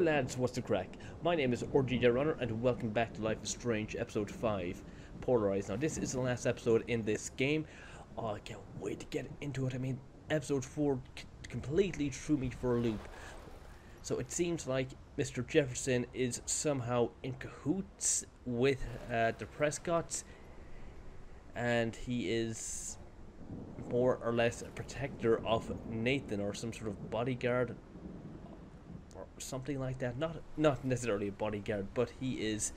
Well lads, what's the crack? My name is RGJ Runner and welcome back to Life is Strange episode 5, Polarized. Now this is the last episode in this game. Oh, I can't wait to get into it. I mean, episode 4 completely threw me for a loop. So it seems like Mr. Jefferson is somehow in cahoots with uh, the Prescotts and he is more or less a protector of Nathan or some sort of bodyguard something like that. Not not necessarily a bodyguard, but he is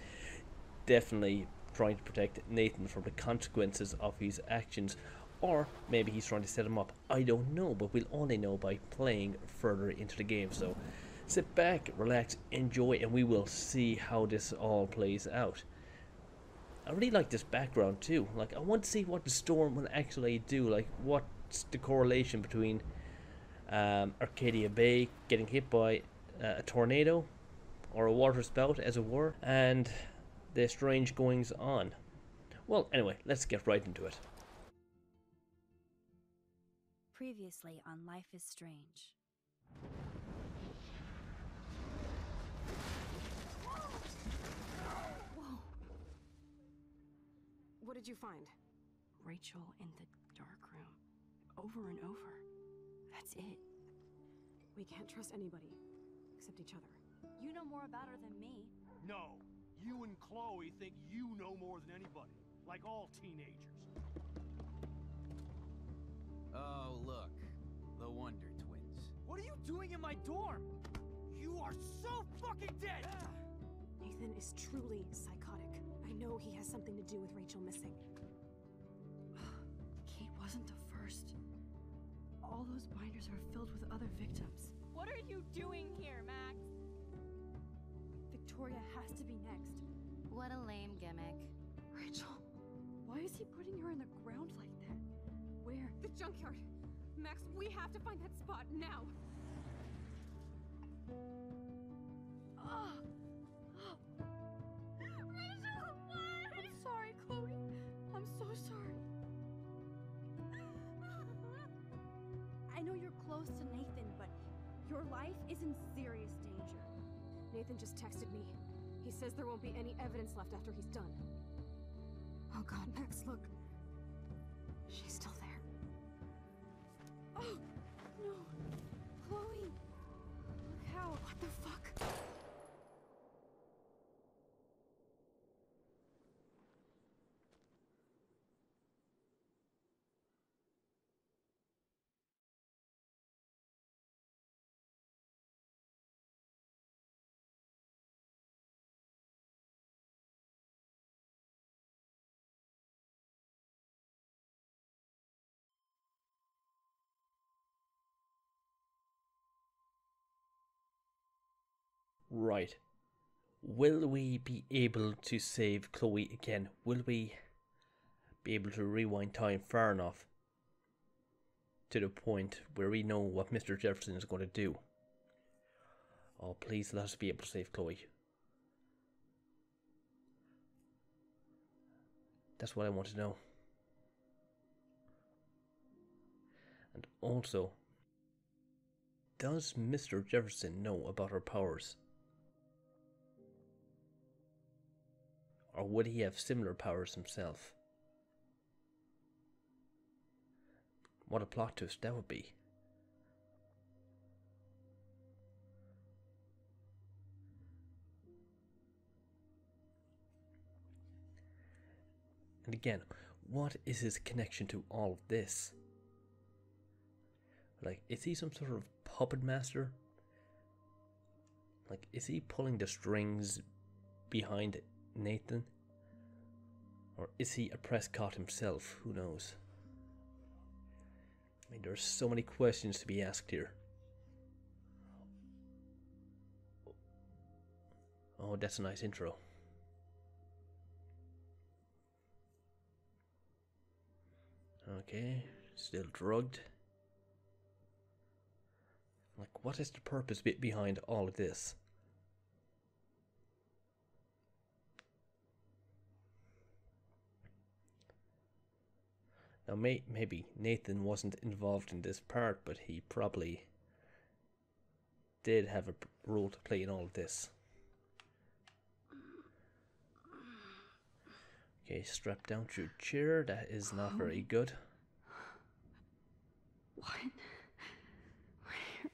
definitely trying to protect Nathan from the consequences of his actions. Or maybe he's trying to set him up. I don't know, but we'll only know by playing further into the game. So sit back, relax, enjoy, and we will see how this all plays out. I really like this background too. Like, I want to see what the storm will actually do. Like, what's the correlation between um, Arcadia Bay getting hit by uh, a tornado or a water spout, as it were, and the strange goings on. Well, anyway, let's get right into it. Previously on Life is Strange. Whoa. What did you find? Rachel in the dark room. Over and over. That's it. We can't trust anybody except each other. You know more about her than me. No, you and Chloe think you know more than anybody, like all teenagers. Oh, look. The Wonder Twins. What are you doing in my dorm? You are so fucking dead! Nathan is truly psychotic. I know he has something to do with Rachel missing. Kate wasn't the first. All those binders are filled with other victims. What are you doing here, Max? Victoria has to be next. What a lame gimmick. Rachel, why is he putting her in the ground like that? Where? The junkyard! Max, we have to find that spot now! Ah! Life is in serious danger. Nathan just texted me. He says there won't be any evidence left after he's done. Oh god, Max, look. She's still there. Oh, Right. Will we be able to save Chloe again? Will we be able to rewind time far enough to the point where we know what Mr. Jefferson is going to do? Oh, please let us be able to save Chloe. That's what I want to know. And also, does Mr. Jefferson know about her powers? Or would he have similar powers himself? What a plot twist that would be. And again, what is his connection to all of this? Like, is he some sort of puppet master? Like, is he pulling the strings behind Nathan? Or is he a Prescott himself? Who knows? I mean, there are so many questions to be asked here. Oh, that's a nice intro. Okay, still drugged. Like, what is the purpose be- behind all of this? Now, may- maybe Nathan wasn't involved in this part, but he probably did have a role to play in all of this. Okay, strap down to your chair. That is not very good. What? Where?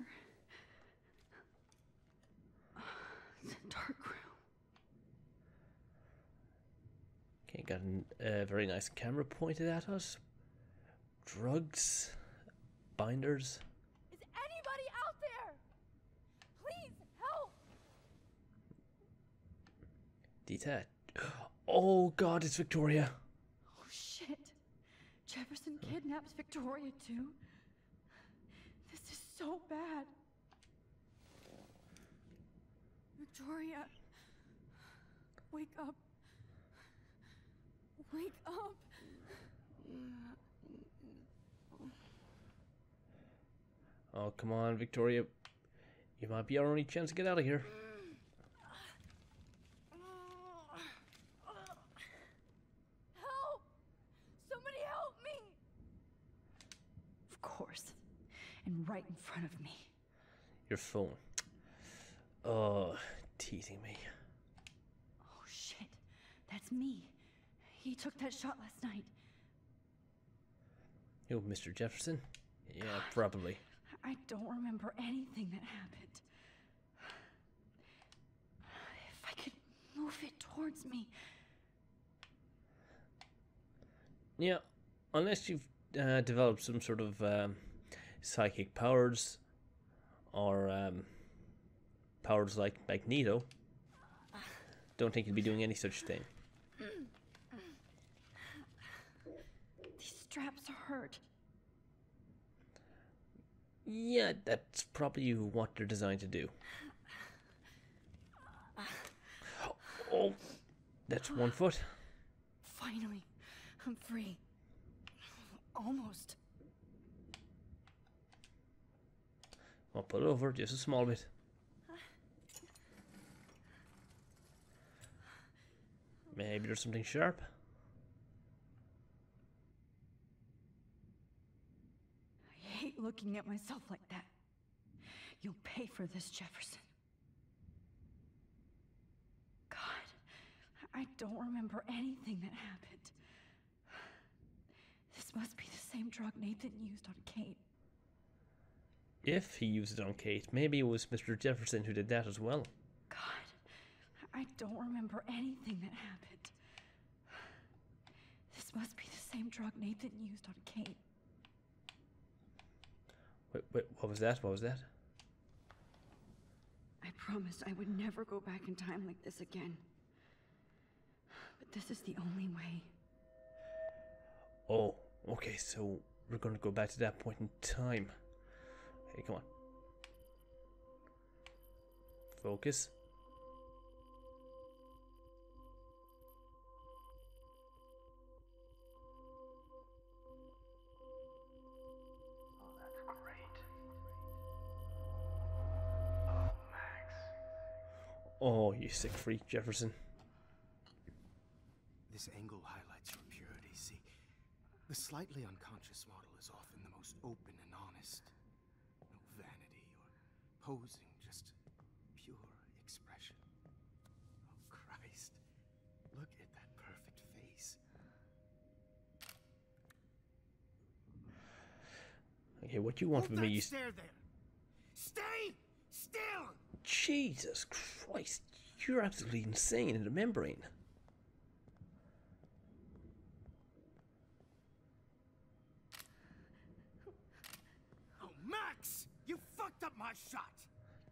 It's a dark room. Okay, got a uh, very nice camera pointed at us. Drugs, binders. Is anybody out there? Please help! Detach. Oh God, it's Victoria. Oh shit. Jefferson kidnaps Victoria too? This is so bad. Victoria, wake up. Wake up. Oh come on, Victoria. You might be our only chance to get out of here. Help! Somebody help me! Of course. And right in front of me. Your phone. Oh, teasing me. Oh shit. That's me. He took that shot last night. You, Mr. Jefferson? Yeah, probably. I don't remember anything that happened. If I could move it towards me. Yeah, unless you've uh, developed some sort of um, psychic powers or um, powers like Magneto, don't think you'd be doing any such thing. These straps hurt. Yeah, that's probably what they're designed to do. Oh, that's one foot. Finally, I'm free. Almost. I'll pull it over just a small bit. Maybe there's something sharp. I hate looking at myself like that. You'll pay for this, Jefferson. God, I don't remember anything that happened. This must be the same drug Nathan used on Kate. If he used it on Kate, maybe it was Mr. Jefferson who did that as well. God, I don't remember anything that happened. This must be the same drug Nathan used on Kate. Wait, wait, what was that? What was that? I promised I would never go back in time like this again. But this is the only way. Oh, okay, so we're going to go back to that point in time. Hey, come on. Focus. Oh, you sick freak, Jefferson. This angle highlights your purity, see? The slightly unconscious model is often the most open and honest. No vanity or posing, just pure expression. Oh, Christ. Look at that perfect face. Okay, what do you want Hold from me? stare there. Stay still. Jesus Christ, you're absolutely insane in the membrane. Oh, Max! You fucked up my shot.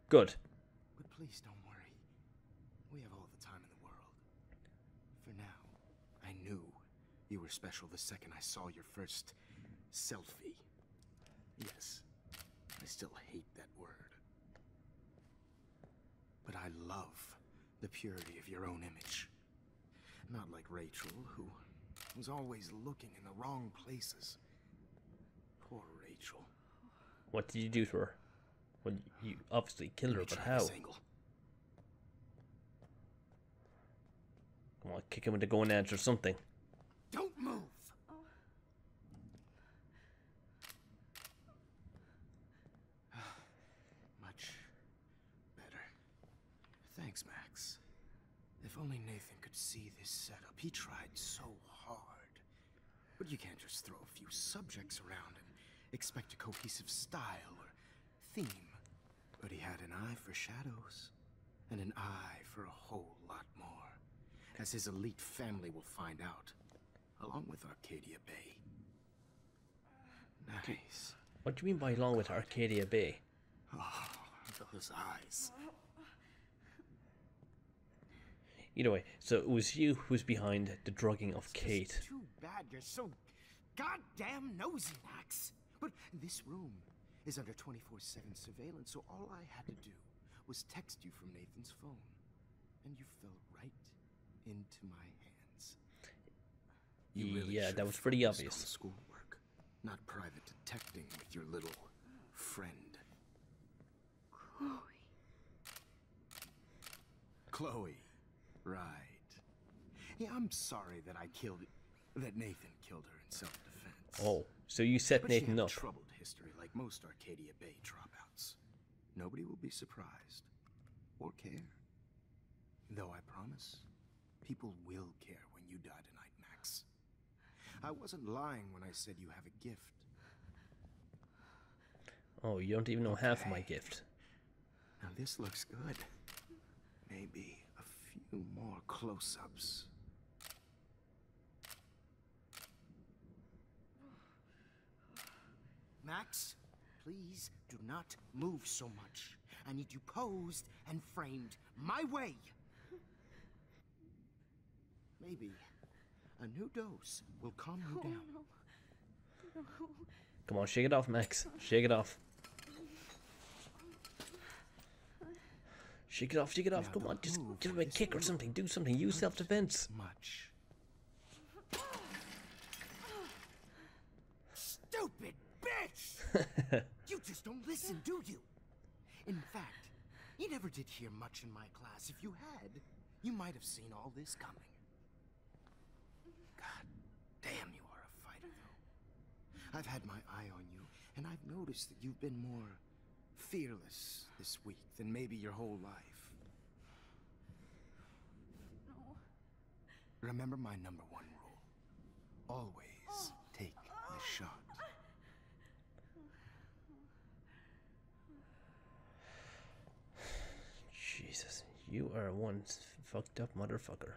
Good. But please don't worry. We have all the time in the world. For now, I knew you were special the second I saw your first selfie. Yes, I still hate that. But I love the purity of your own image. Not like Rachel, who was always looking in the wrong places. Poor Rachel. What did you do to her? Well, you obviously killed her, but how? Come on, kick him with the gonads or something. Don't move. Much, Thanks, Max. If only Nathan could see this setup. He tried so hard. But you can't just throw a few subjects around and expect a cohesive style or theme. But he had an eye for shadows, and an eye for a whole lot more. As his elite family will find out, along with Arcadia Bay. Nice. What do you mean by along with Arcadia Bay? Oh, those eyes. Either way, so it was you who was behind the drugging of It's Kate. just too bad you're so goddamn nosy, Max. But this room is under 24-7 surveillance, so all I had to do was text you from Nathan's phone. And you fell right into my hands. You really Yeah, that was pretty obvious. Schoolwork, not private detecting with your little friend. Chloe. Chloe. Right. Yeah, I'm sorry that I killed that Nathan killed her in self-defense. Oh, so you set But she Nathan had up. troubled history like most Arcadia Bay dropouts. Nobody will be surprised or care. Though I promise, people will care when you die tonight, Max. I wasn't lying when I said you have a gift. Oh, you don't even know half of my gift. Now this looks good. Maybe more close-ups. Max, please do not move so much. I need you posed and framed my way. Maybe a new dose will calm you oh, down. Come on, shake it off, Max. Shake it off. Shake it off, shake it off. Now Come on, just give or him a kick or something. Do something. Use self defense. Much. Stupid bitch! you just don't listen, do you? In fact, you never did hear much in my class. If you had, you might have seen all this coming. God damn, you are a fighter, though. I've had my eye on you, and I've noticed that you've been more fearless this week than maybe your whole life. Remember my number one rule. Always take the shot. Jesus, you are one s- fucked up motherfucker.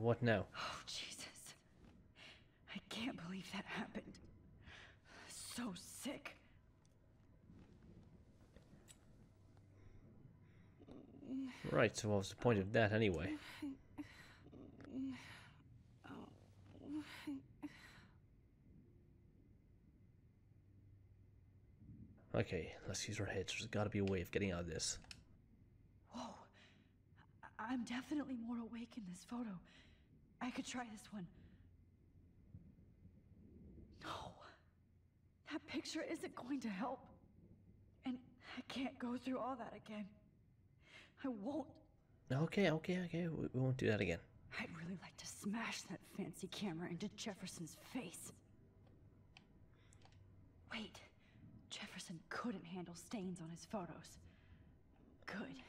What now? Oh, Jesus. I can't believe that happened. So sick. Right, so what was the point of that anyway? Okay, let's use our heads. There's gotta be a way of getting out of this. Whoa. I'm definitely more awake in this photo. I could try this one. No. That picture isn't going to help. And I can't go through all that again. I won't. Okay, okay, okay. We, we won't do that again. I'd really like to smash that fancy camera into Jefferson's face. Wait. Jefferson couldn't handle stains on his photos. Good.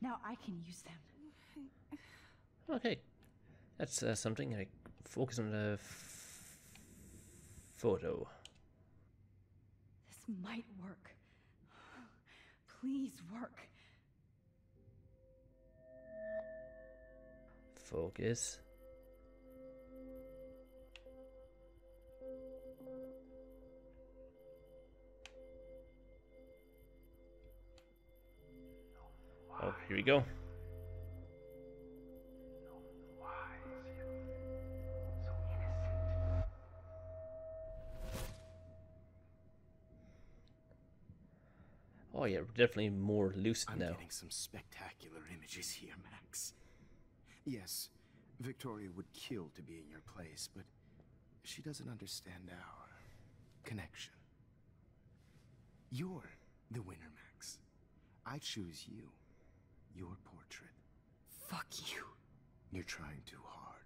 Now I can use them. Okay, that's uh, something. I focus on the f- photo. This might work. Please work. Focus. Oh, here we go. Yeah, we're definitely more lucid now. I'm getting some spectacular images here, Max. Yes, Victoria would kill to be in your place, but she doesn't understand our connection. You're the winner, Max. I choose you. Your portrait. Fuck you. You're trying too hard.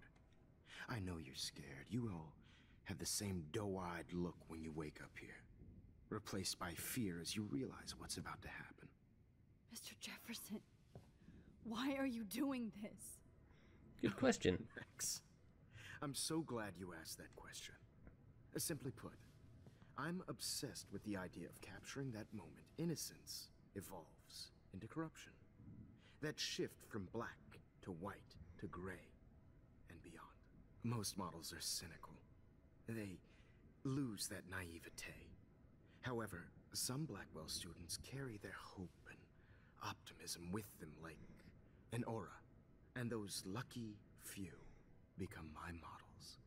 I know you're scared. You all have the same doe-eyed look when you wake up here. Replaced by fear as you realize what's about to happen. Mr. Jefferson, why are you doing this? Good question. Rex, I'm so glad you asked that question. Uh, Simply put, I'm obsessed with the idea of capturing that moment innocence evolves into corruption. That shift from black to white to gray and beyond. Most models are cynical. They lose that naivete. However, some Blackwell students carry their hope and optimism with them like an aura. And those lucky few become my models.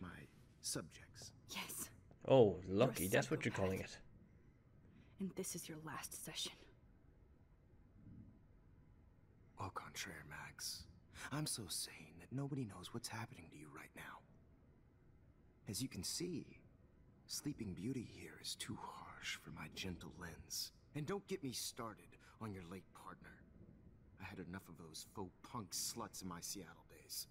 My subjects. Yes, Oh, lucky. That's what you're calling it. and this is your last session. Au contraire, Max. I'm so sane that nobody knows what's happening to you right now. As you can see, Sleeping Beauty here is too harsh for my gentle lens. And don't get me started on your late partner. I had enough of those faux punk sluts in my Seattle days.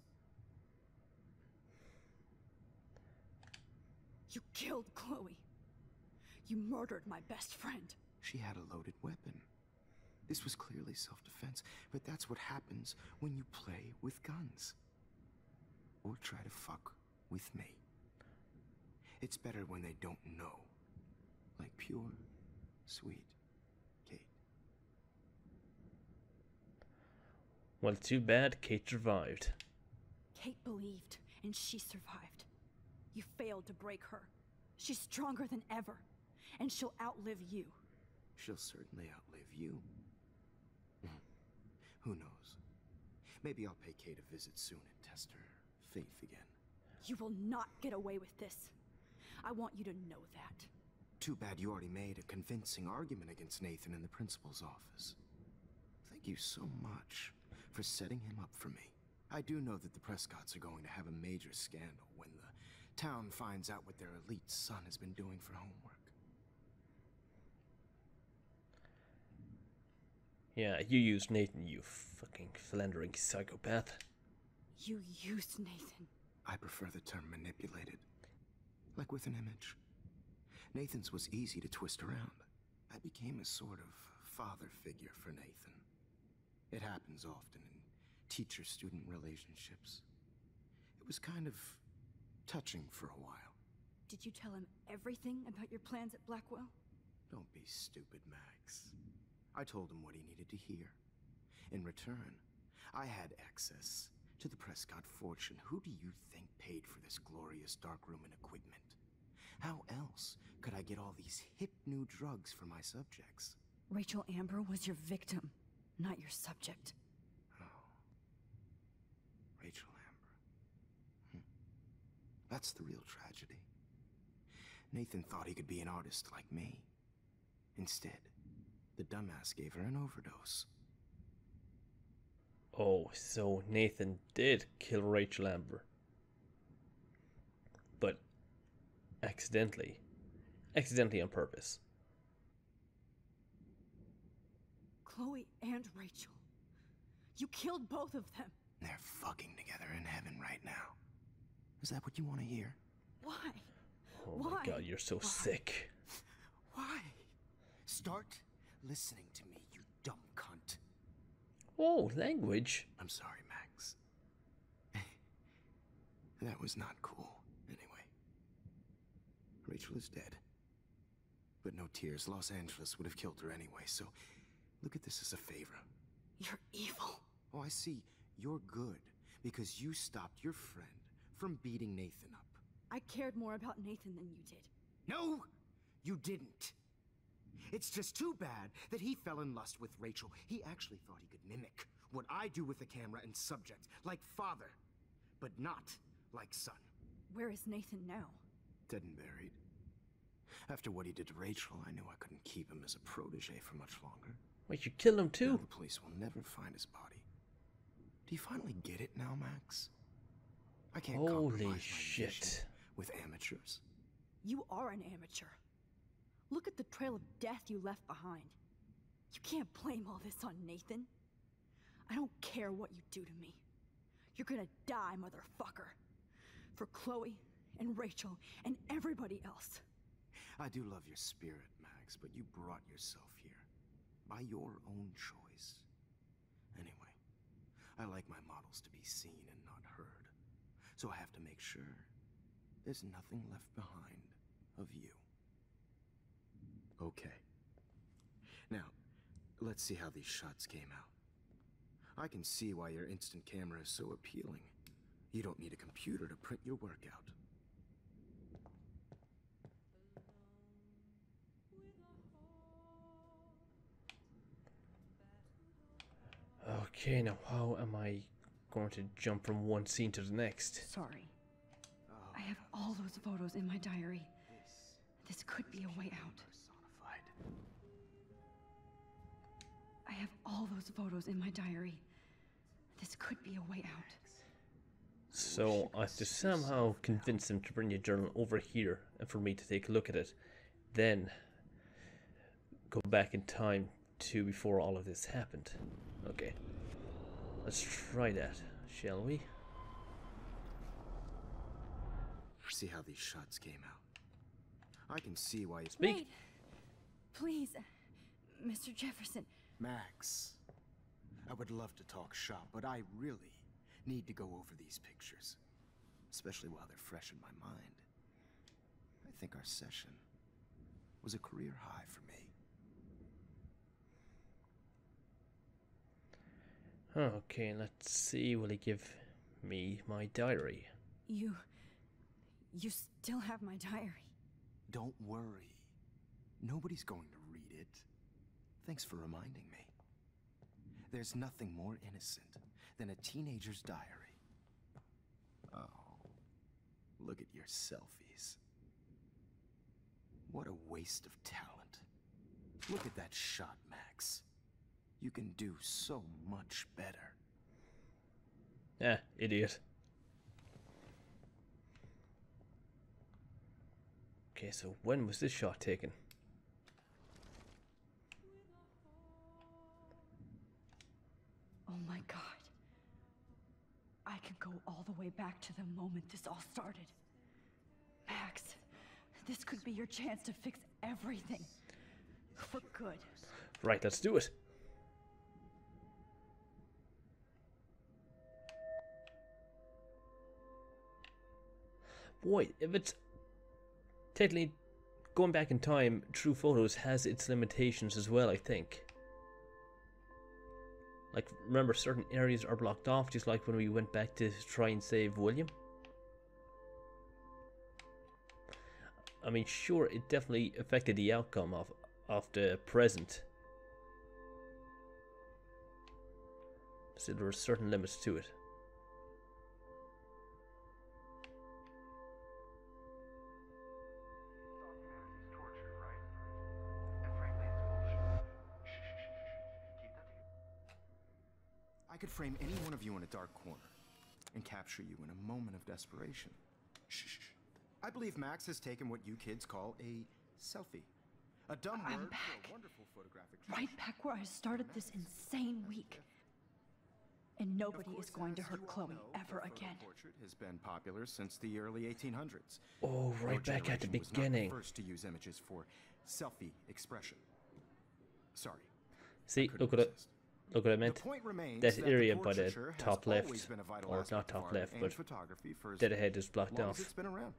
You killed Chloe. You murdered my best friend. She had a loaded weapon. This was clearly self-defense, but that's what happens when you play with guns. Or try to fuck with me. It's better when they don't know. Like pure, sweet Kate. Well, too bad Kate survived. Kate believed, and she survived. You failed to break her. She's stronger than ever, and she'll outlive you. She'll certainly outlive you. Who knows? Maybe I'll pay Kate a visit soon and test her faith again. You will not get away with this. I want you to know that. Too bad you already made a convincing argument against Nathan in the principal's office. Thank you so much for setting him up for me. I do know that the Prescotts are going to have a major scandal when the town finds out what their elite son has been doing for homework. Yeah, you used Nathan, you fucking philandering psychopath. You used Nathan. I prefer the term manipulated. Like with an image. Nathan's was easy to twist around. I became a sort of father figure for Nathan. It happens often in teacher student relationships. It was kind of touching for a while. Did you tell him everything about your plans at Blackwell? Don't be stupid, Max. I told him what he needed to hear. In return, I had access to the Prescott fortune. Who do you think paid for this glorious darkroom and equipment? How else could I get all these hip new drugs for my subjects? Rachel Amber was your victim, not your subject. Oh. Rachel Amber. Hmm. That's the real tragedy. Nathan thought he could be an artist like me. Instead, the dumbass gave her an overdose. Oh, so Nathan did kill Rachel Amber. But accidentally. Accidentally on purpose. Chloe and Rachel. You killed both of them. They're fucking together in heaven right now. Is that what you want to hear? Why? Oh my god, you're so Why? sick. Why? Start listening to me, you dumb cunt. Oh, language. I'm sorry, Max. that was not cool. Rachel is dead. But no tears. Los Angeles would have killed her anyway, so look at this as a favor. You're evil. Oh, I see. You're good because you stopped your friend from beating Nathan up. I cared more about Nathan than you did. No, you didn't. It's just too bad that he fell in lust with Rachel. He actually thought he could mimic what I do with the camera and subject, like father, but not like son. Where is Nathan now? Dead and buried. After what he did to Rachel, I knew I couldn't keep him as a protege for much longer. Wait, you killed him Now too? the police will never find his body. Do you finally get it now, Max? I can't Holy compromise my shit. with amateurs. You are an amateur. Look at the trail of death you left behind. You can't blame all this on Nathan. I don't care what you do to me. You're gonna die, motherfucker. For Chloe and Rachel and everybody else. I do love your spirit, Max, but you brought yourself here. By your own choice. Anyway, I like my models to be seen and not heard. So I have to make sure there's nothing left behind of you. Okay. Now, let's see how these shots came out. I can see why your instant camera is so appealing. You don't need a computer to print your work out. Okay, now how am I going to jump from one scene to the next? Sorry. I have all those photos in my diary. This could be a way out. Personified. I have all those photos in my diary. This could be a way out. So I have to somehow convince him to bring the journal over here and for me to take a look at it. Then go back in time to before all of this happened. Okay. Let's try that, shall we? See how these shots came out. I can see why you Speak. Wait! Please, Mr. Jefferson. Max, I would love to talk shop, but I really need to go over these pictures. Especially while they're fresh in my mind. I think our session was a career high for me. Okay, let's see. Will he give me my diary? You. You still have my diary. Don't worry. Nobody's going to read it. Thanks for reminding me. There's nothing more innocent than a teenager's diary. Oh, look at your selfies. What a waste of talent. Look at that shot, Max. You can do so much better. Yeah, idiot. Okay, so when was this shot taken? Oh my god. I can go all the way back to the moment this all started. Max, this could be your chance to fix everything. For good. Right, let's do it. Boy, if it's technically going back in time, True Photos has its limitations as well, I think. Like, remember, certain areas are blocked off, just like when we went back to try and save William. I mean, sure, it definitely affected the outcome of, of the present. So there are certain limits to it. Frame any one of you in a dark corner and capture you in a moment of desperation. Shh. shh, shh. I believe Max has taken what you kids call a selfie. A dumb I'm word for back. a wonderful photographic Right back where I started this insane week. And nobody course, is going to hurt Chloe know, ever photo again. Portrait has been popular since the early 1800s. Oh, Your right back at the generation was not beginning. first to use images for selfie expression. Sorry. See, look what I, resist. Look what I meant. That area by the top left, been a vital or not top left, but Dead ahead is blocked off. as it's been around.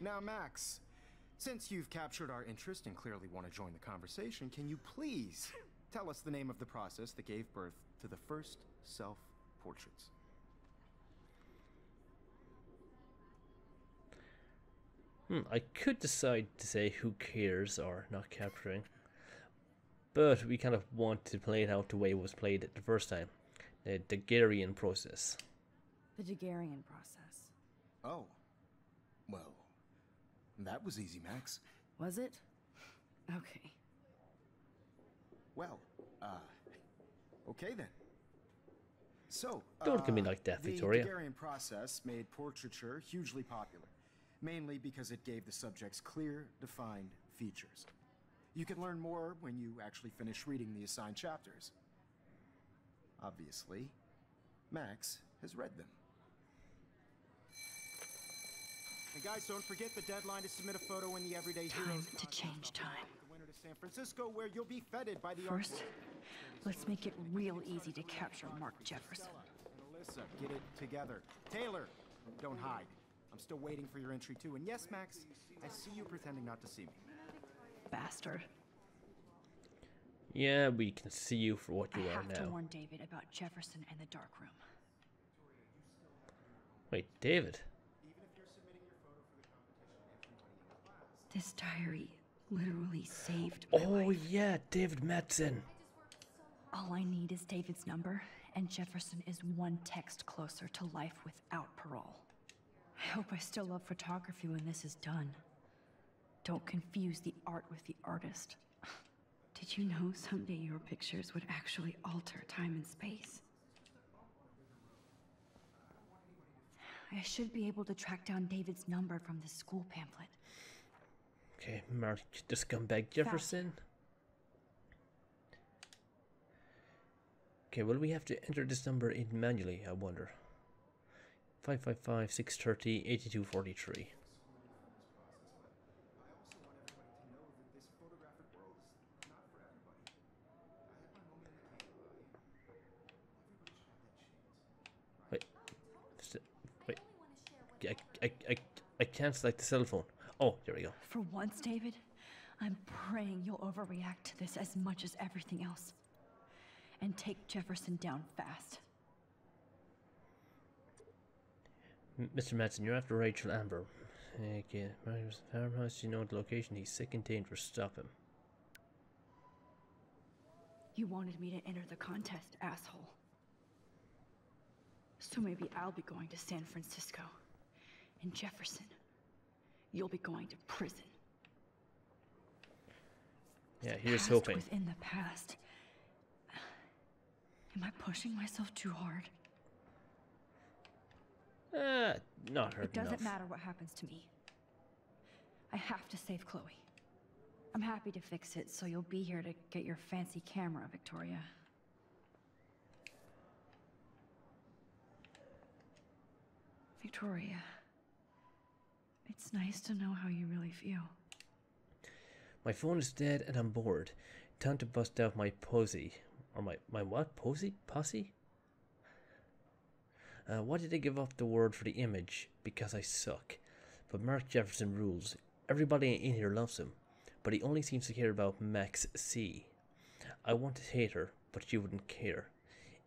Now, Max, since you've captured our interest and clearly want to join the conversation, can you please tell us the name of the process that gave birth to the first self-portraits? Hmm, I could decide to say who cares or not capturing, but we kind of want to play it out the way it was played the first time, the Daguerrean process. The Daguerrean process. Oh, well, that was easy, Max. Was it? Okay. Well, uh, okay then. So, Don't give me uh, like that, the Victoria. Daguerrean process made portraiture hugely popular, mainly because it gave the subjects clear, defined features. You can learn more when you actually finish reading the assigned chapters. Obviously, Max has read them. And guys, don't forget the deadline to submit a photo in the Everyday Time Heroes to change time. take The winner to San Francisco, where you'll be feted by the First, let's make it real easy to capture Mark Jefferson. And Alyssa, get it together. Taylor, don't hide. I'm still waiting for your entry too. And yes, Max, I see you pretending not to see me. Bastard. Yeah, we can see you for what I you are have to now. warn David about Jefferson and the dark room. Wait, David. This diary literally saved my Oh life. yeah, David Madsen. All I need is David's number, and Jefferson is one text closer to life without parole. I hope I still love photography when this is done. Don't confuse the art with the artist. Did you know someday your pictures would actually alter time and space? I should be able to track down David's number from the school pamphlet. Okay, Mark the scumbag Jefferson. Okay, well we have to enter this number in manually, I wonder. 555 630 8243. Wait. S- Wait. I, I, I, can't select the cell phone. Oh, there we go. For once, David, I'm praying you'll overreact to this as much as everything else. And take Jefferson down fast. M- Mr. Madsen, you're after Rachel Amber. Okay, Marius farmhouse, you know the location. He's sick and dangerous. Stop him. You wanted me to enter the contest, asshole. So maybe I'll be going to San Francisco. And Jefferson, you'll be going to prison. Yeah, here's hoping. Within the past. Am I pushing myself too hard? Ah, not hurt It doesn't enough. matter what happens to me. I have to save Chloe. I'm happy to fix it, so you'll be here to get your fancy camera, Victoria. Victoria, it's nice to know how you really feel. My phone is dead and I'm bored. Time to bust out my posy. Or my, my what? Posy? Posse? Uh, why did I give up the word for the image? Because I suck. But Mark Jefferson rules. Everybody in here loves him. But he only seems to care about Max C. I want to hate her, but you wouldn't care.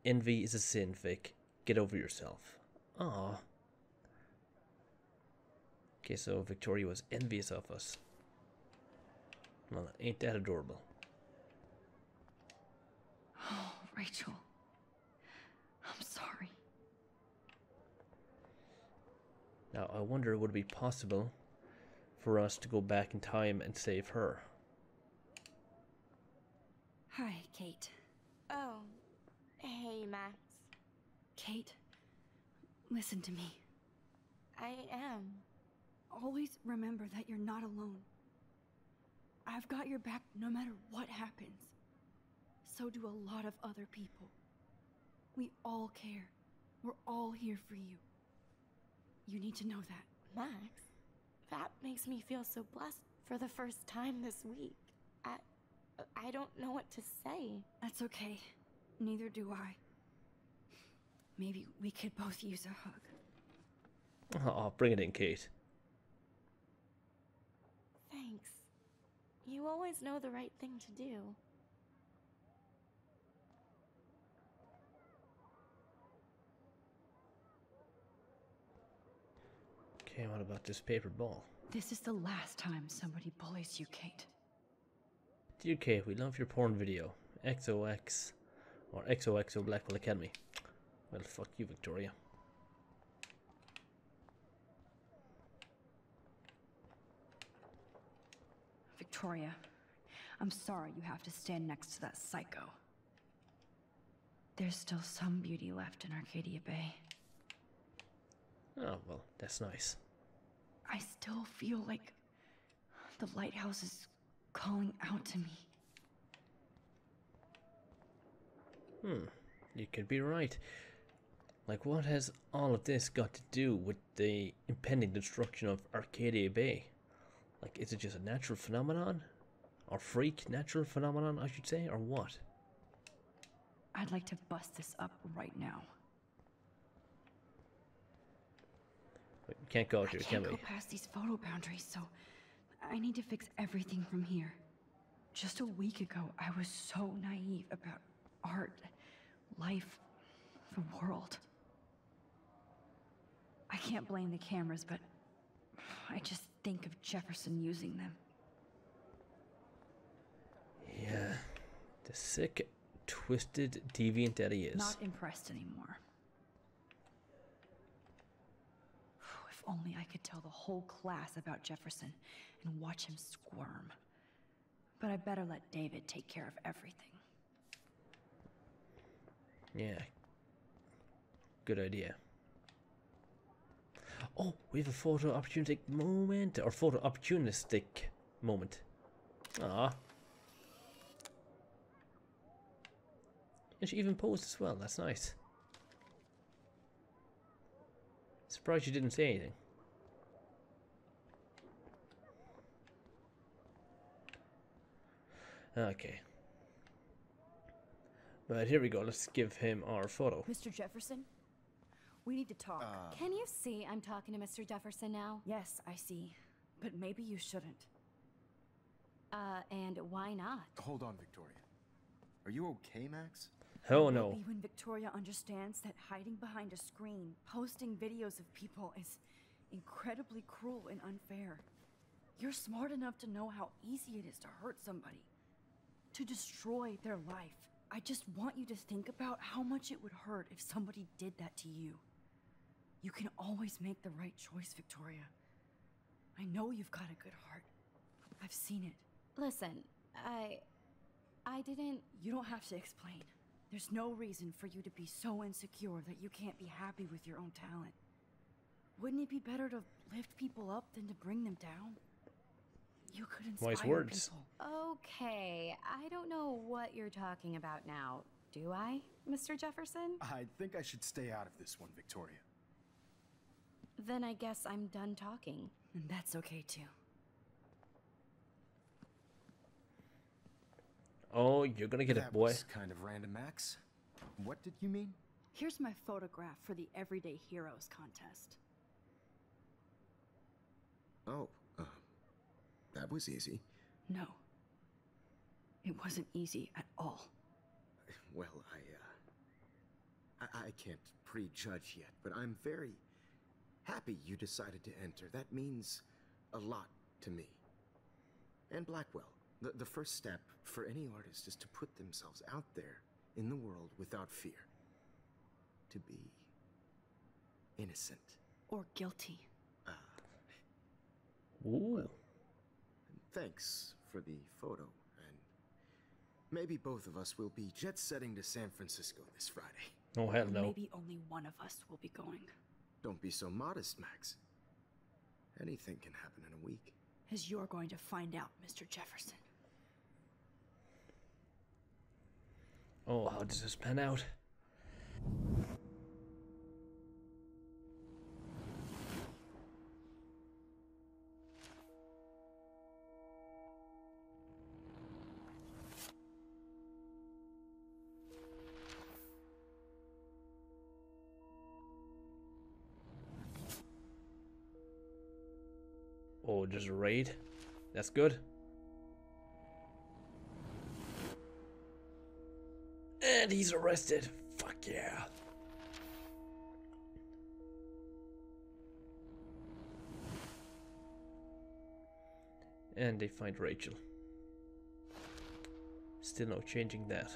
Envy is a sin, Vic. Get over yourself. Ah. Okay, so Victoria was envious of us. Well, ain't that adorable? Oh, Rachel. I'm sorry. Now, I wonder would it be possible for us to go back in time and save her? Hi, Kate. Oh, hey, Max. Kate, listen to me. I am. Always remember that you're not alone. I've got your back no matter what happens. So do a lot of other people. We all care. We're all here for you. You need to know that. Max, that makes me feel so blessed for the first time this week. I, I don't know what to say. That's okay. Neither do I. Maybe we could both use a hug. Oh, bring it in, Kate. Thanks. You always know the right thing to do. Okay, what about this paper ball? This is the last time somebody bullies you, Kate. Dear Kate, we love your porn video. XOX or XOXO Blackwell Academy. Well, fuck you, Victoria. Victoria, I'm sorry you have to stand next to that psycho. There's still some beauty left in Arcadia Bay. Oh, well, that's nice. I still feel like the lighthouse is calling out to me. Hmm, you could be right. Like, what has all of this got to do with the impending destruction of Arcadia Bay? Like, is it just a natural phenomenon? Or freak natural phenomenon, I should say, or what? I'd like to bust this up right now. We can't go out I can't can go past these photo boundaries, so I need to fix everything from here. Just a week ago, I was so naive about art, life, the world. I can't blame the cameras, but I just think of Jefferson using them. Yeah. The sick, twisted, deviant that he is. Not impressed anymore. Oh, if only I could tell the whole class about Jefferson and watch him squirm. But I better let David take care of everything. Yeah. Good idea. Oh, we have a photo opportunistic moment, or photo opportunistic moment. Ah. And she even posed as well, that's nice. Surprised you didn't say anything. Okay. But here we go, let's give him our photo. Mr. Jefferson, we need to talk. Can you see I'm talking to Mr. Jefferson now? yes, I see. But maybe you shouldn't. Uh, and why not? Hold on, Victoria. Are you okay, Max? Oh no. Maybe when Victoria understands that hiding behind a screen, posting videos of people is incredibly cruel and unfair. You're smart enough to know how easy it is to hurt somebody, to destroy their life. I just want you to think about how much it would hurt if somebody did that to you. You can always make the right choice, Victoria. I know you've got a good heart. I've seen it. Listen, I. I didn't. You don't have to explain. There's no reason for you to be so insecure that you can't be happy with your own talent. Wouldn't it be better to lift people up than to bring them down? You could inspire Wise words. people. Okay, I don't know what you're talking about now. Do I, Mr. Jefferson? I think I should stay out of this one, Victoria. Then I guess I'm done talking. And that's okay too. Oh, you're gonna get that it, boy. was kind of random, Max. What did you mean? Here's my photograph for the Everyday Heroes contest. Oh, uh, that was easy. No. It wasn't easy at all. Well, I, uh. I, I can't prejudge yet, but I'm very happy you decided to enter. That means a lot to me. And Blackwell. The, the first step for any artist is to put themselves out there in the world without fear. To be innocent. Or guilty. Ah. Ooh. Thanks for the photo, and maybe both of us will be jet setting to San Francisco this Friday. Oh hell no. Maybe only one of us will be going. Don't be so modest, Max. Anything can happen in a week. As you're going to find out, Mr. Jefferson. Oh, how does this pan out? Just raid? That's good. And he's arrested. Fuck yeah. And they find Rachel. Still no changing that.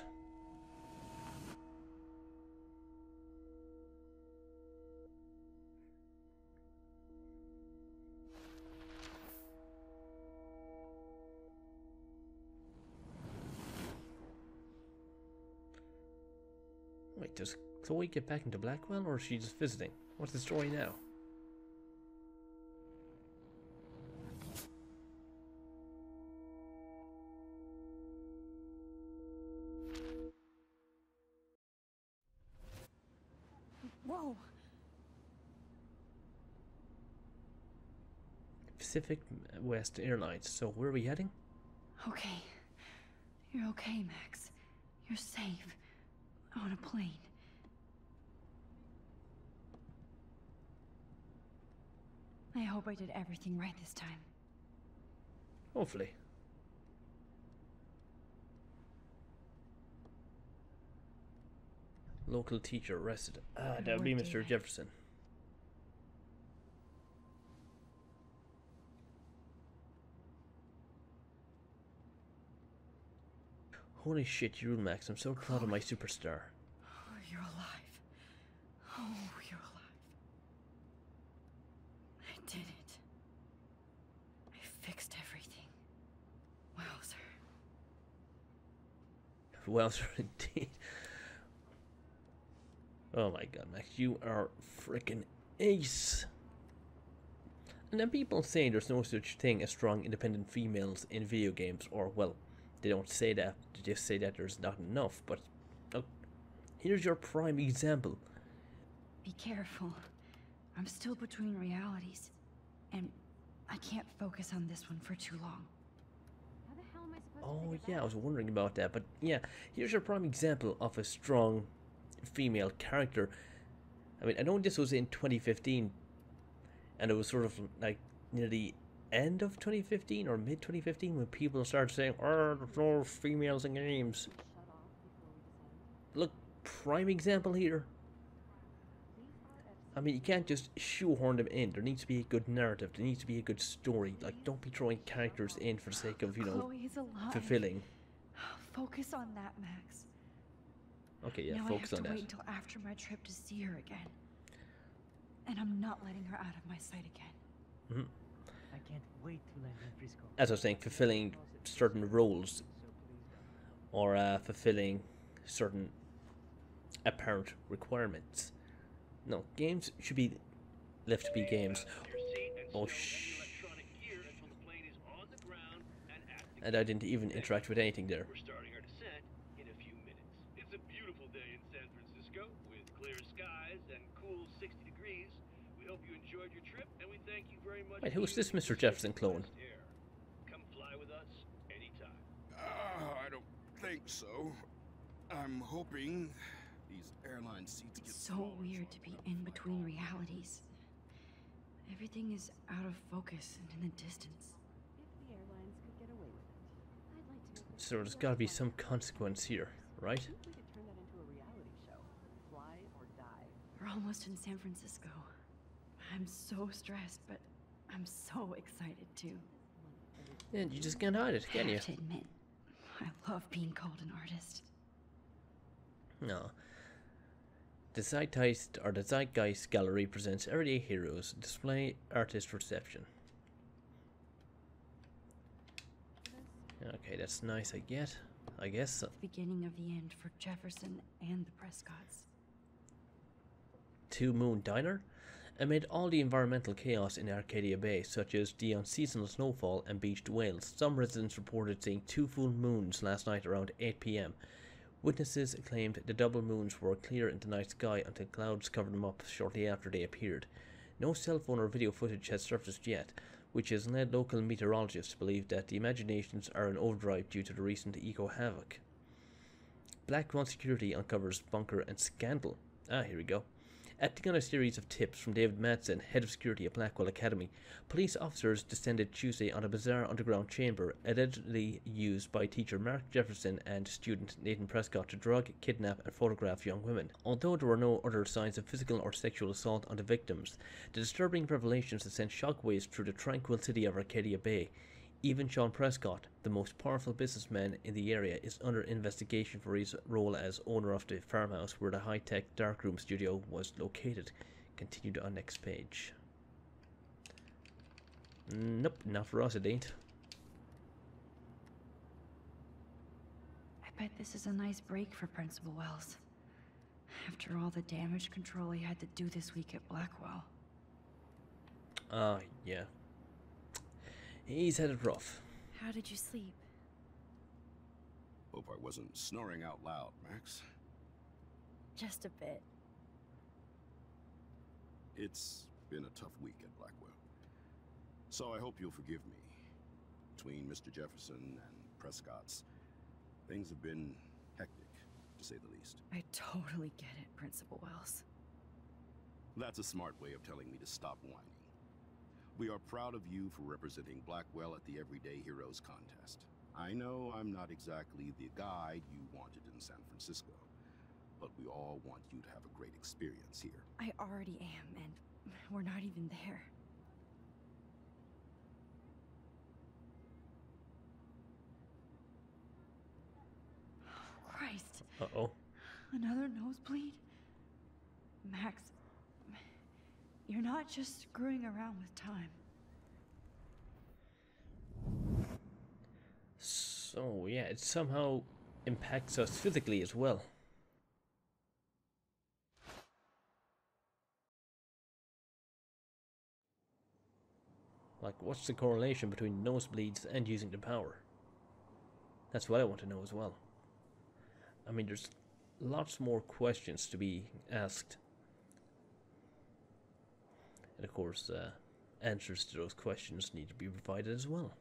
Chloe get back into Blackwell or is she just visiting? What's the story now? Whoa. Pacific West Airlines. So where are we heading? Okay. You're okay, Max. You're safe. On a plane. I hope I did everything right this time. Hopefully. Local teacher arrested. Ah, that would be Mr. David. Jefferson. Holy shit, you rule, Max. I'm so proud of my superstar. Oh, you're alive. Oh, you're alive. I did it. I fixed everything. Wowzer. Well, sir, indeed. Oh my god, Max, you are freaking ace. And then people say there's no such thing as strong, independent females in video games, or, well, they don't say that, they just say that there's not enough, but look, here's your prime example. Be careful. I'm still between realities. And I can't focus on this one for too long. How the hell am I supposed to Oh, yeah, I was wondering about that, but yeah, here's a prime example of a strong female character. I mean, I know this was in 2015, and it was sort of like near the end of 2015 or mid 2015 when people started saying, "Oh, there's no females in games." Look, prime example here. I mean, you can't just shoehorn them in. There needs to be a good narrative. There needs to be a good story. Like, don't be throwing characters in for the sake of, you know, Chloe is alive. fulfilling. Focus on that, Max. Okay, yeah, now focus I on have to that. wait until after my trip to see her again. And I'm not letting her out of my sight again. I can't wait to land in Frisco. As I was saying, fulfilling certain roles or uh, fulfilling certain apparent requirements. No, games should be left to be games. Oh, shh. And I didn't even interact with anything there. We're starting our descent in a few minutes. It's a beautiful day in San Francisco with clear skies and cool 60 degrees. We hope you enjoyed your trip and we thank you very much. Wait, who's this Mr. Jefferson clone? West Come fly with us anytime. Uh, I don't think so. I'm hoping these airline seats get It's so smaller weird so to be in between realities. Everything is out of focus and in the distance. If the airlines could get away with it. I'd like to So there's got to be some consequence here, right? We could turn that into a reality show. Fly or die. We're almost in San Francisco. I'm so stressed, but I'm so excited too. And you just can't hide it, can you? have to admit, I love being called an artist. No. The Zeitgeist or the Zeitgeist Gallery presents Everyday Heroes Display Artist Reception. Okay, that's nice. I get. I guess. So. The beginning of the end for Jefferson and the Prescotts. Two Moon Diner. Amid all the environmental chaos in Arcadia Bay, such as the unseasonal snowfall and beached whales, some residents reported seeing two full moons last night around 8 pm. Witnesses claimed the double moons were clear in the night sky until clouds covered them up shortly after they appeared. No cell phone or video footage has surfaced yet, which has led local meteorologists to believe that the imaginations are in overdrive due to the recent eco havoc. Black Run Security uncovers bunker and scandal. Ah, here we go. Acting on a series of tips from David Madsen, head of security at Blackwell Academy, police officers descended Tuesday on a bizarre underground chamber allegedly used by teacher Mark Jefferson and student Nathan Prescott to drug, kidnap, and photograph young women. Although there were no other signs of physical or sexual assault on the victims, the disturbing revelations have sent shockwaves through the tranquil city of Arcadia Bay. Even Sean Prescott, the most powerful businessman in the area, is under investigation for his role as owner of the farmhouse where the high tech darkroom studio was located. Continued on next page. Nope, not for us, it ain't. I bet this is a nice break for Principal Wells. After all the damage control he had to do this week at Blackwell. Ah, yeah. He's had it rough. How did you sleep? Hope I wasn't snoring out loud, Max. Just a bit. It's been a tough week at Blackwell. So I hope you'll forgive me. Between Mr. Jefferson and Prescott's, things have been hectic, to say the least. I totally get it, Principal Wells. That's a smart way of telling me to stop whining. We are proud of you for representing Blackwell at the Everyday Heroes contest. I know I'm not exactly the guide you wanted in San Francisco, but we all want you to have a great experience here. I already am, and we're not even there. Christ. Uh-oh. Another nosebleed? Max, you're not just screwing around with time. So, yeah, it somehow impacts us physically as well. Like, what's the correlation between nosebleeds and using the power? That's what I want to know as well. I mean, there's lots more questions to be asked. And of course, uh, answers to those questions need to be provided as well.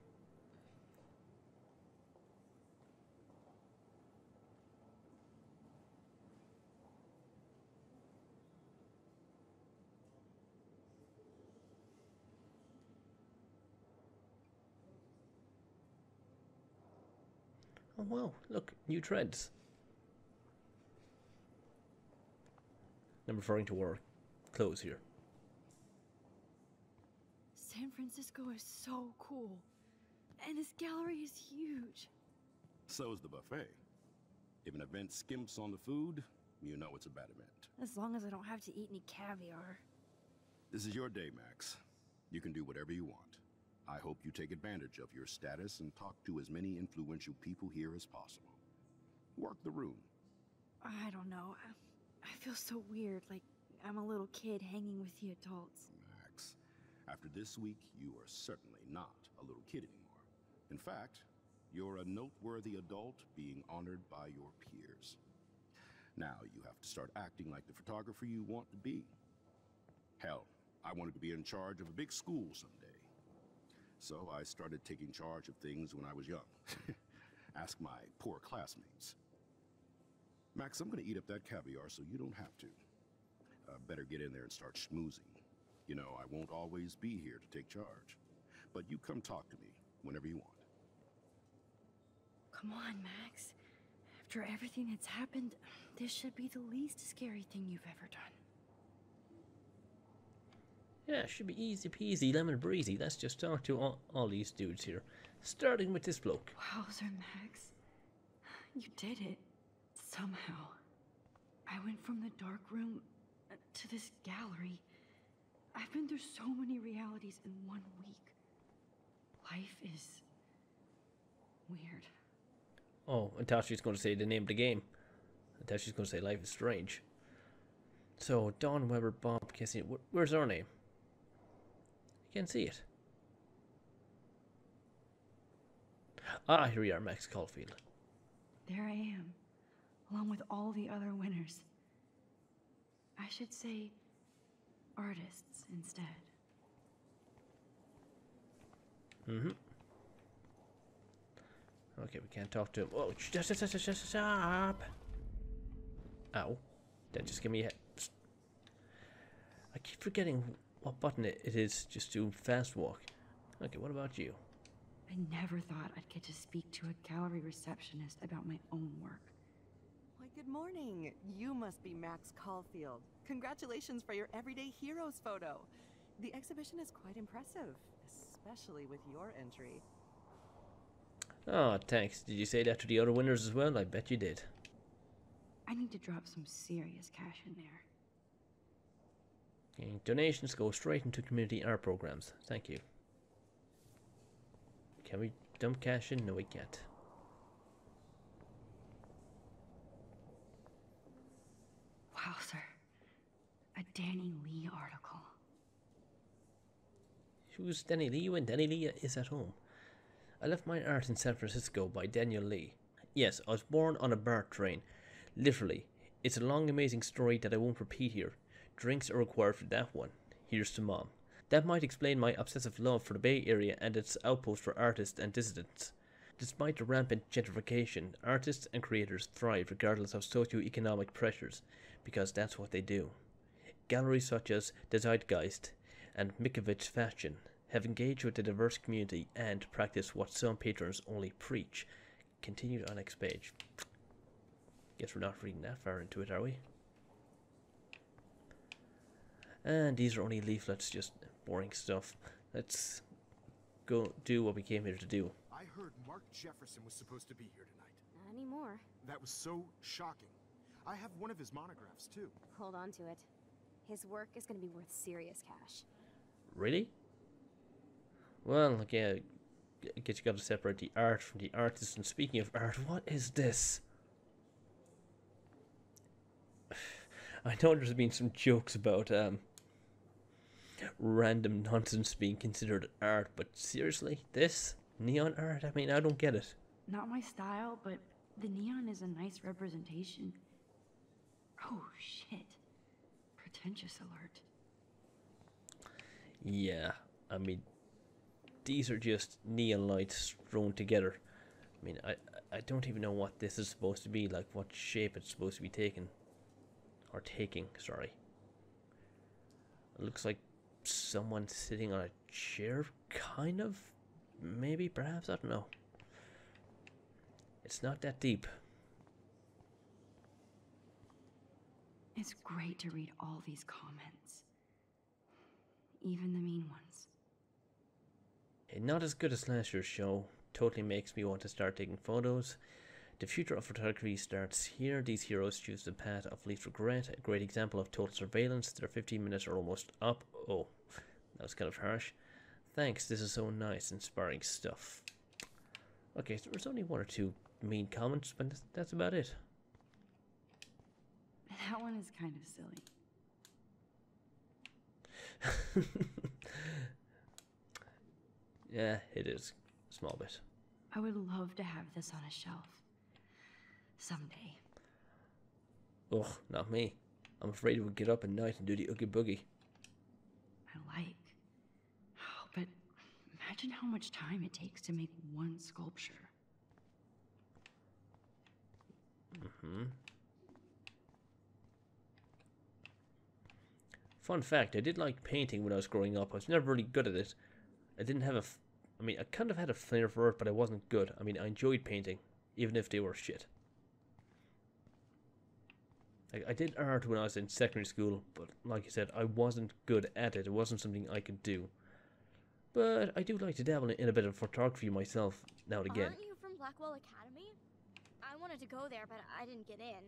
Oh wow, look, new treads. I'm referring to our clothes here. San Francisco is so cool. And this gallery is huge. So is the buffet. If an event skimps on the food, you know it's a bad event. As long as I don't have to eat any caviar. This is your day, Max. You can do whatever you want. I hope you take advantage of your status and talk to as many influential people here as possible. Work the room. I don't know. I, I feel so weird, like I'm a little kid hanging with the adults. After this week, you are certainly not a little kid anymore. In fact, you're a noteworthy adult being honored by your peers. Now you have to start acting like the photographer you want to be. Hell, I wanted to be in charge of a big school someday. So I started taking charge of things when I was young. Ask my poor classmates. Max, I'm gonna eat up that caviar so you don't have to. Uh, better get in there and start schmoozing. You know, I won't always be here to take charge. But you come talk to me whenever you want. Come on, Max. After everything that's happened, this should be the least scary thing you've ever done. Yeah, it should be easy peasy, lemon breezy. Let's just talk to all, all these dudes here. Starting with this bloke. Wowzer, Max. You did it. Somehow. I went from the dark room to this gallery. I've been through so many realities in one week. Life is weird. Oh, I thought she was going to say the name of the game. I thought she was going to say Life is Strange. So, Don Weber, Bob Kissing. Wh where's our name? I can't see it. Ah, here we are, Max Caulfield. There I am, along with all the other winners. I should say artists instead. Mm-hmm. Okay, we can't talk to him. Oh, just, just, just, just stop! Ow. That just give me a... I keep forgetting what button it, it is just to fast walk. Okay, what about you? I never thought I'd get to speak to a gallery receptionist about my own work. Why, good morning. You must be Max Caulfield. Congratulations for your Everyday Heroes photo. The exhibition is quite impressive, especially with your entry. Oh, thanks. Did you say that to the other winners as well? I bet you did. I need to drop some serious cash in there. Okay, donations go straight into community art programs. Thank you. Can we dump cash in? No, we can't. Wow, sir. A Danny Lee article. Who's Danny Lee when Danny Lee is at home? I left my art in San Francisco by Daniel Lee. Yes, I was born on a BART train. Literally. It's a long, amazing story that I won't repeat here. Drinks are required for that one. Here's to mom. That might explain my obsessive love for the Bay Area and its outpost for artists and dissidents. Despite the rampant gentrification, artists and creators thrive regardless of socio-economic pressures, because that's what they do. Galleries such as the Zeitgeist and Mikovich Fashion have engaged with the diverse community and practiced what some patrons only preach. Continued on next page. Guess we're not reading that far into it, are we? And these are only leaflets, just boring stuff. Let's go do what we came here to do. I heard Mark Jefferson was supposed to be here tonight. Not anymore. That was so shocking. I have one of his monographs, too. Hold on to it. His work is going to be worth serious cash. Really? Well, okay, I guess you gotta separate the art from the artist. And speaking of art, what is this? I know there's been some jokes about um, random nonsense being considered art, but seriously, this neon art? I mean, I don't get it. Not my style, but the neon is a nice representation. Oh shit. Pretentious alert. Yeah, I mean, these are just neon lights thrown together. I mean, I I don't even know what this is supposed to be, like what shape it's supposed to be taking. Or taking, sorry. It looks like someone sitting on a chair, kind of? Maybe, perhaps, I don't know. It's not that deep. It's great to read all these comments. Even the mean ones. Eh, Not as good as last year's show. Totally makes me want to start taking photos. The future of photography starts here. These heroes choose the path of least regret. A great example of total surveillance. Their 15 minutes are almost up. Oh, that was kind of harsh. Thanks, this is so nice, inspiring stuff. Okay, so there's only one or two mean comments, but that's- that's about it. That one is kind of silly. yeah, it is. Small bit. I would love to have this on a shelf. Someday. Ugh, not me. I'm afraid it would get up at night and do the oogie boogie. I like. Oh, but imagine how much time it takes to make one sculpture. hmm Fun fact, I did like painting when I was growing up. I was never really good at it. I didn't have a... I mean, I kind of had a flair for it, but I wasn't good. I mean, I enjoyed painting, even if they were shit. Like, I did art when I was in secondary school, but like I said, I wasn't good at it. It wasn't something I could do. But I do like to dabble in a bit of photography myself now and again. Aren't you from Blackwell Academy? I wanted to go there, but I didn't get in.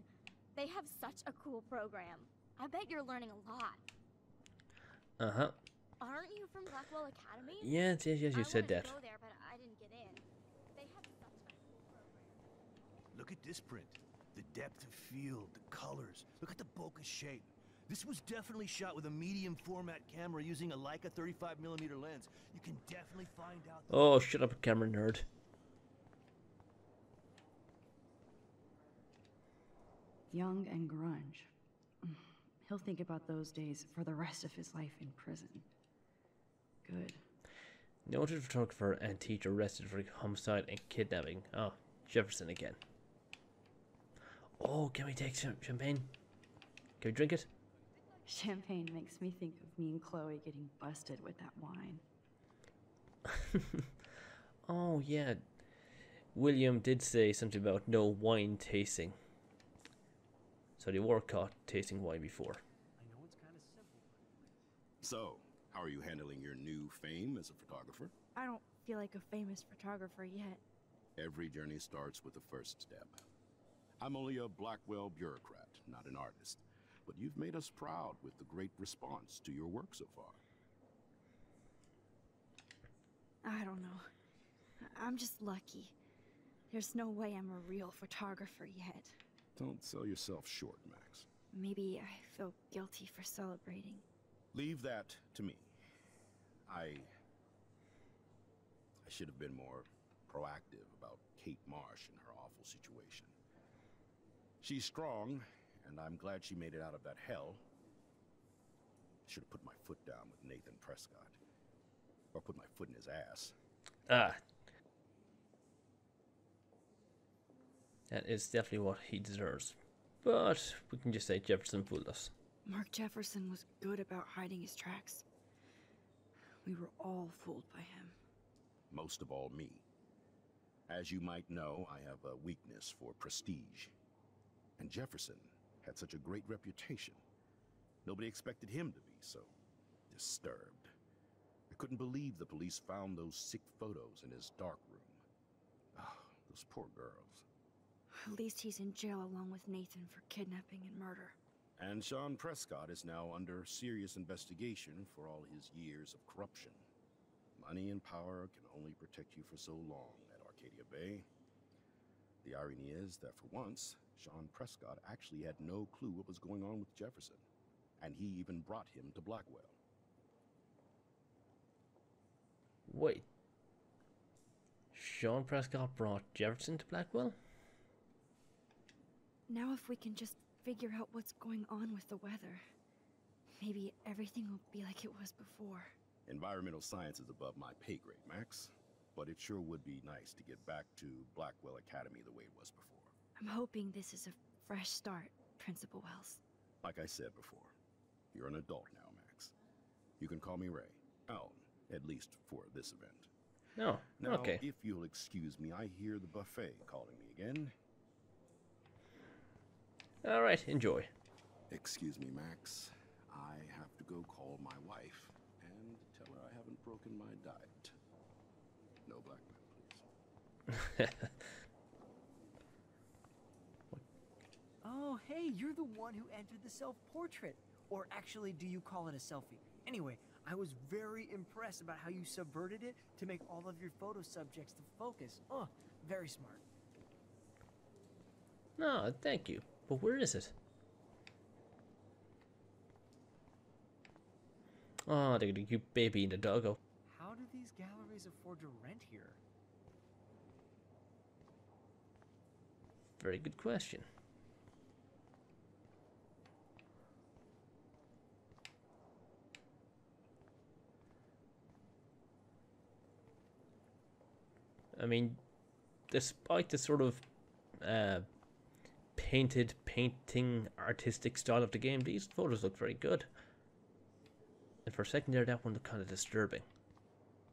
They have such a cool program. I bet you're learning a lot. Uh huh. Aren't you from Blackwell Academy? Yes, yes, yes, you I said wanted that. To go there, but I didn't get in. They have such a cool program. Look at this print. The depth of field, the colors. Look at the bokeh shape. This was definitely shot with a medium format camera using a Leica 35mm lens. You can definitely find out. Oh, shut up, camera nerd. Young and grunge. He'll think about those days for the rest of his life in prison. Good. Noted photographer and teacher arrested for homicide and kidnapping. Oh, Jefferson again. Oh, can we take some champagne? Can we drink it? Champagne makes me think of me and Chloe getting busted with that wine. oh, yeah. William did say something about no wine tasting. So they were caught tasting wine before. So, how are you handling your new fame as a photographer? I don't feel like a famous photographer yet. Every journey starts with the first step. I'm only a Blackwell bureaucrat, not an artist. But you've made us proud with the great response to your work so far. I don't know. I- I'm just lucky. There's no way I'm a real photographer yet. Don't sell yourself short, Max. Maybe I feel guilty for celebrating. Leave that to me. I. I should have been more proactive about Kate Marsh and her awful situation. She's strong, and I'm glad she made it out of that hell. I should have put my foot down with Nathan Prescott. Or put my foot in his ass. Ah. That is definitely what he deserves. But we can just say Jefferson fooled us. Mark Jefferson was good about hiding his tracks. We were all fooled by him. Most of all, me. As you might know, I have a weakness for prestige. And Jefferson had such a great reputation. Nobody expected him to be so disturbed. I couldn't believe the police found those sick photos in his dark room. Ah, those poor girls. At least he's in jail along with Nathan for kidnapping and murder. And Sean Prescott is now under serious investigation for all his years of corruption. Money and power can only protect you for so long at Arcadia Bay. The irony is that for once, Sean Prescott actually had no clue what was going on with Jefferson, and he even brought him to Blackwell. Wait. Sean Prescott brought Jefferson to Blackwell? Now if we can just figure out what's going on with the weather, maybe everything will be like it was before. Environmental science is above my pay grade, Max. But it sure would be nice to get back to Blackwell Academy the way it was before. I'm hoping this is a fresh start, Principal Wells. Like I said before, you're an adult now, Max. You can call me Ray. Alan, at least for this event. No, Now, Oh, okay. if you'll excuse me, I hear the buffet calling me again. Alright, enjoy. Excuse me, Max. I have to go call my wife and tell her I haven't broken my diet. No blackmail, please. Oh, hey, you're the one who entered the self-portrait. Or actually, do you call it a selfie? Anyway, I was very impressed about how you subverted it to make all of your photo subjects the focus. Oh, very smart. No, thank you. But where is it? Oh, they're gonna keep baby in the doggo. How do these galleries afford to rent here? Very good question. I mean, despite the sort of uh, painted, painting, artistic style of the game, these photos look very good. And for a second there, that one looked kind of disturbing.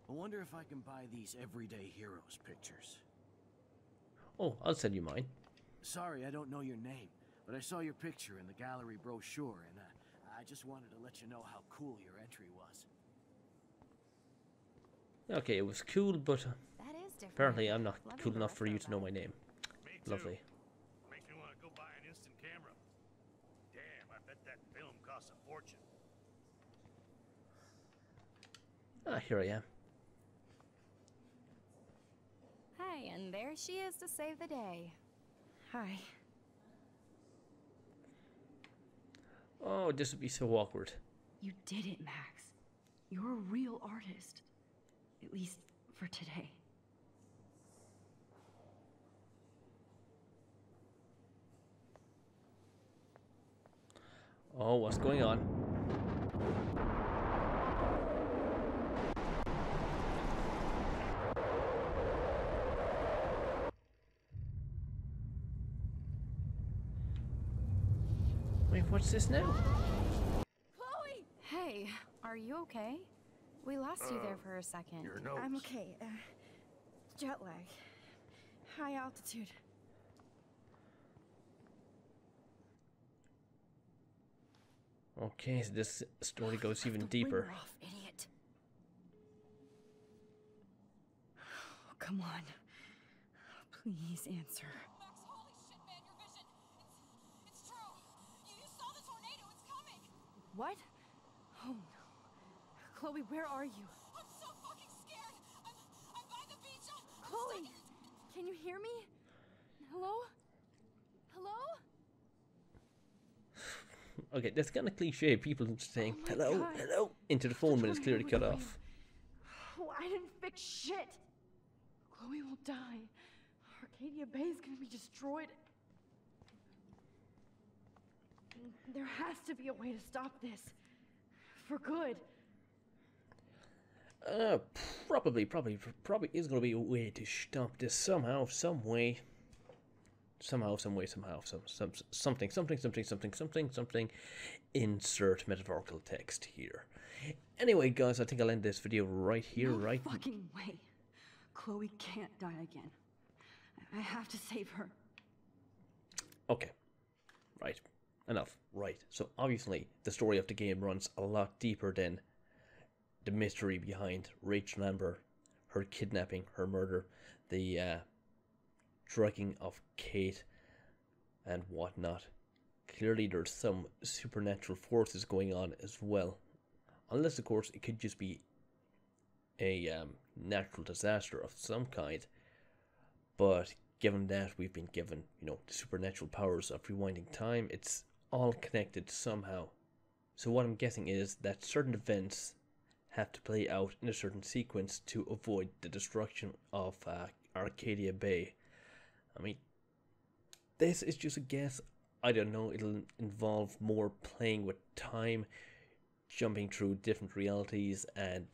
I wonder if I can buy these everyday heroes pictures. Oh, I'll send you mine. Sorry, I don't know your name, but I saw your picture in the gallery brochure, and uh, I just wanted to let you know how cool your entry was. Okay, it was cool, but uh, That is apparently I'm not Love cool enough for you to know my name. too. Lovely. Makes me want to go buy an instant camera. Damn, I bet that film costs a fortune. Ah, here I am. Hi, and there she is to save the day. Hi. Oh, this would be so awkward. You did it, Max. You're a real artist. At least for today. Oh, what's going on? Wait, what's this now? Chloe! Hey, are you okay? We lost you there for a second. Your I'm okay. Uh, jet lag. High altitude. Okay, so this story goes even deeper. off, idiot. Oh, come on. Please answer. What? Oh no. Chloe, where are you? I'm so fucking scared. I'm, I'm by the beach. I'm, I'm Chloe! stuck Can you hear me? Hello? Hello? Okay, that's kind of cliche. People saying Oh hello, God. hello into the phone when it's clearly cut off. Oh, I didn't fix shit. Chloe will die. Arcadia Bay is gonna be destroyed. There has to be a way to stop this. For good. Uh, probably, probably, probably is going to be a way to stop this somehow, some way. Somehow, some way, somehow, some, some, something, something, something, something, something, something. Insert metaphorical text here. Anyway, guys, I think I'll end this video right here, no right? fucking way. Chloe can't die again. I have to save her. Okay. Right. Enough. Right. So obviously the story of the game runs a lot deeper than the mystery behind Rachel Amber, her kidnapping, her murder, the uh, drugging of Kate, and whatnot. Clearly, there's some supernatural forces going on as well. Unless, of course, it could just be a um, natural disaster of some kind. But given that we've been given, you know, the supernatural powers of rewinding time, it's all connected somehow. So what I'm guessing is that certain events have to play out in a certain sequence to avoid the destruction of uh, Arcadia Bay. I mean, this is just a guess. I don't know. It'll involve more playing with time, jumping through different realities, and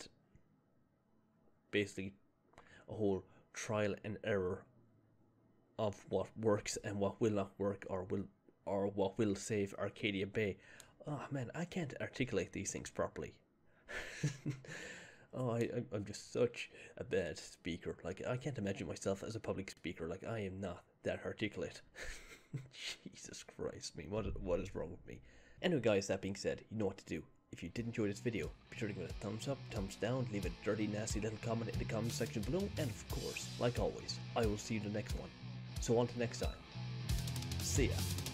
basically a whole trial and error of what works and what will not work, or will or what will save Arcadia Bay. Oh man, I can't articulate these things properly. oh, I, I'm just such a bad speaker. Like, I can't imagine myself as a public speaker. Like, I am not that articulate. Jesus Christ, me, what, what is wrong with me? Anyway, guys, that being said, you know what to do. If you did enjoy this video, be sure to give it a thumbs up, thumbs down, leave a dirty, nasty little comment in the comment section below, and of course, like always, I will see you in the next one. So, on to next time. See ya.